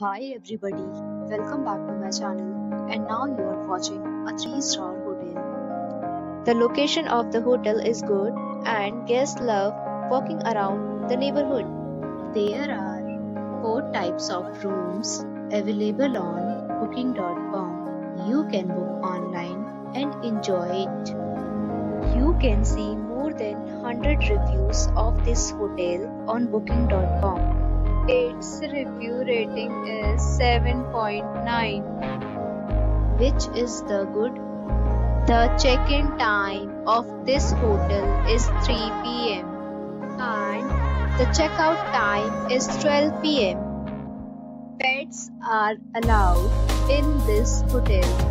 Hi everybody, welcome back to my channel and now you are watching a 3 star hotel. The location of the hotel is good and guests love walking around the neighborhood. There are 4 types of rooms available on booking.com. You can book online and enjoy it. You can see more than 100 reviews of this hotel on booking.com. Its review rating is 7.9, which is the good. The check-in time of this hotel is 3 p.m. and the checkout time is 12 p.m. Pets are allowed in this hotel.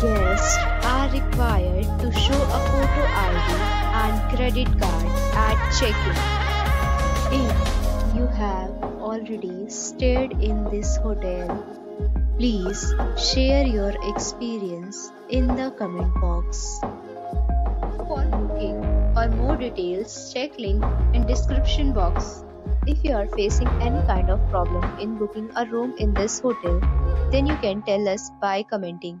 Guests are required to show a photo ID and credit card at check-in. If you have already stayed in this hotel, please share your experience in the comment box. For booking or more details, check link in description box. If you are facing any kind of problem in booking a room in this hotel, then you can tell us by commenting.